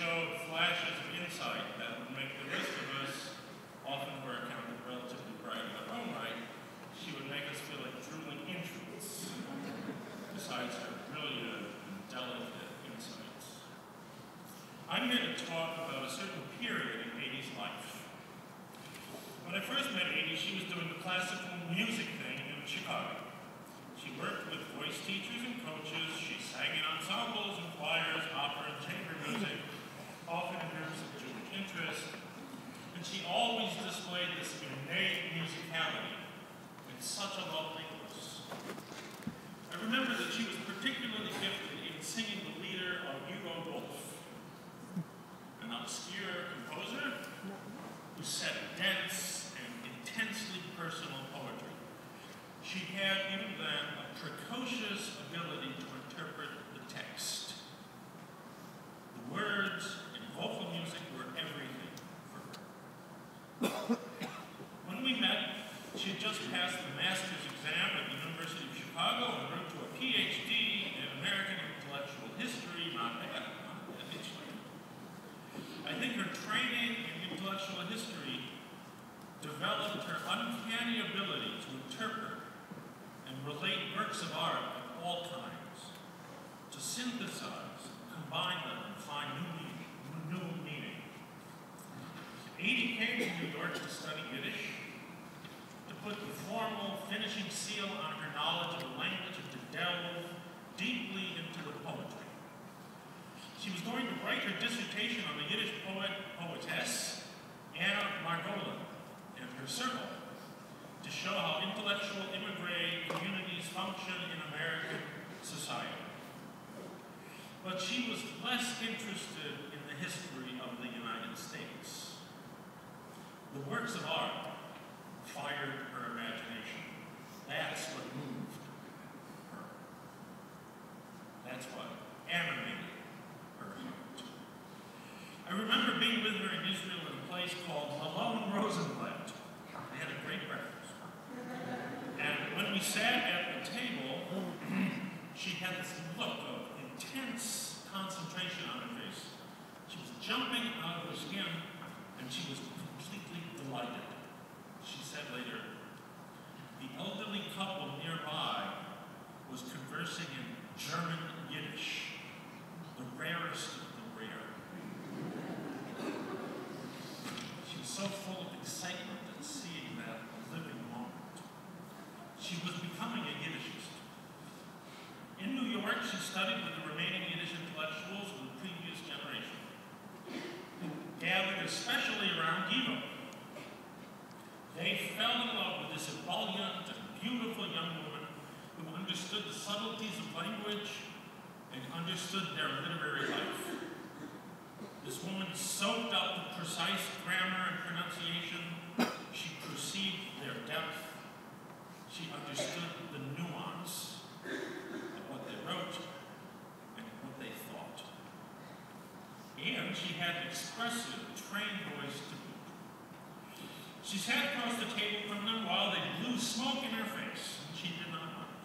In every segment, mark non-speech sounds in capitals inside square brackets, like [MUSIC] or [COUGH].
showed flashes of insight that would make the rest of us, often who are accounted relatively bright in their own right, she would make us feel like drooling infants, besides her brilliant and delicate insights. I'm here to talk about a certain period in Adie's life. When I first met Adie, she was doing the classical music thing in Chicago. She worked with voice teachers and coaches. She sang in ensembles and choirs, opera and chamber music, often in groups of Jewish interest. And she always displayed this innate musicality in such a lovely voice. I remember that she was particularly gifted in singing the lieder of Hugo Wolf, obscure composer who set dense and intensely personal poetry. She had, even then, a precocious ability to interpret the text. The words and vocal music were everything for her. when we met, she had just passed the master's exam at the University of Chicago and wrote to a PhD in American intellectual history, not bad, not bad, I think her training in intellectual history developed her uncanny ability to interpret and relate works of art of all times, to synthesize, combine them, and find new meaning. New meaning. Adie came to New York to study Yiddish, to put the formal finishing seal on her knowledge of the language and to delve deeply into the poetry. She was going to write her dissertation on the Yiddish poet, poetess, Anna Margolin, and her circle to show how intellectual immigrant communities function in American society. But she was less interested in the history of the United States. The works of art fired her imagination. That's what moved her. That's what animated. I remember being with her in Israel in a place called Malone Rosenblatt. They had a great breakfast. And when we sat at the table, [CLEARS THROAT] she had this look of intense concentration on her face. She was jumping out of her skin, and she was completely delighted. She said later, the elderly couple nearby was conversing in German Yiddish, the rarest of the rare. She was so full of excitement at seeing that living moment. She was becoming a Yiddishist. In New York, she studied with the remaining Yiddish intellectuals of the previous generation, who gathered especially around YIVO. They fell in love with this ebullient and beautiful young woman who understood the subtleties of language and understood their literary life. This woman soaked up the precise grammar and pronunciation. She perceived their depth. She understood the nuance of what they wrote and what they thought. And she had an expressive, trained voice to boot. She sat across the table from them while they blew smoke in her face, and she did not mind.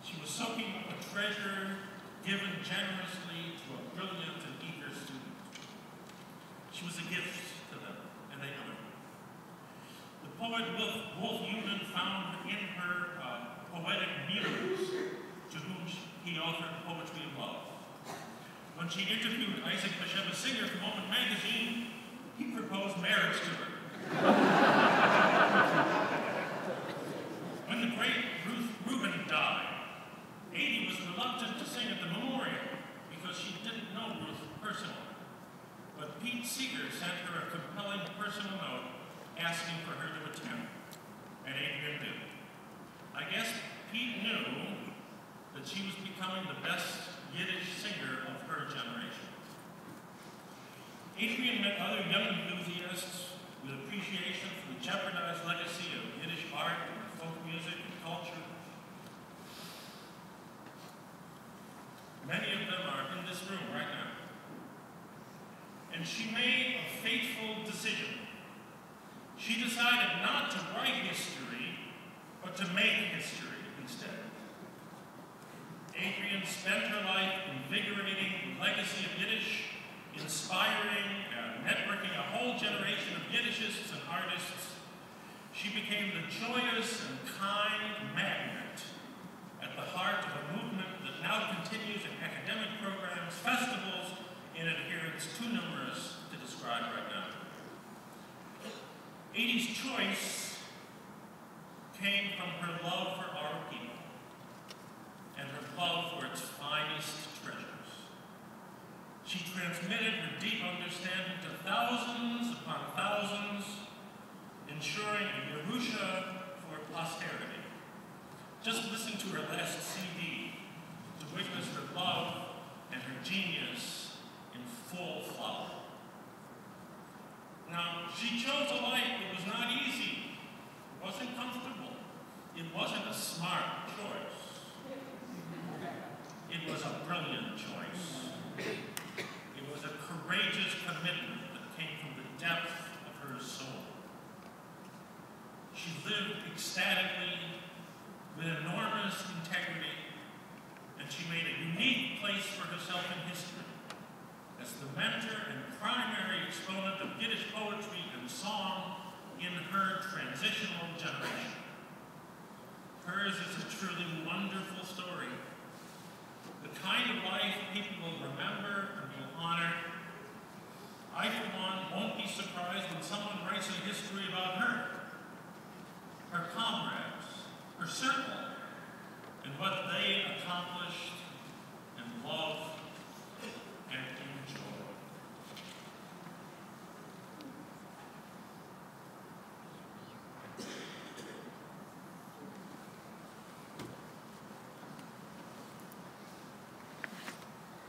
She was soaking up a treasure given generously to a brilliant and eager student. She was a gift to them, and they knew it. The poet Wolf, poetry of love. When she interviewed Isaac Bashevis Singer for Moment magazine, he proposed marriage to her. when the great Ruth Rubin died, Adie was reluctant to sing at the memorial because she didn't know Ruth personally. But Pete Seeger sent her a compelling personal note asking for her to attend, and Adrienne did. I guess Pete knew that she was becoming the best Yiddish singer of her generation. Adrienne met other young enthusiasts with appreciation for the jeopardized legacy of Yiddish art and folk music and culture. Many of them are in this room right now. And she made a fateful decision. She decided not to write history, but to make history instead. Adrienne spent her life invigorating the legacy of Yiddish, inspiring and networking a whole generation of Yiddishists and artists. She became the joyous and kind magnet at the heart of a movement that now continues in academic programs, festivals, and adherents too numerous to describe right now. Adie's Choice came from her love for She transmitted her deep understanding to thousands upon thousands, ensuring a Yerusha for posterity. Just listen to her last CD to witness her love and her genius in full flower. Now, she chose a life that was not easy, it wasn't comfortable, it wasn't a smart choice. It was a brilliant choice. It was a courageous commitment that came from the depth of her soul. She lived ecstatically with enormous integrity, and she made a unique place for herself in history as the mentor and primary exponent of Yiddish poetry and song in her transitional generation. Hers is a truly wonderful story the kind of life people will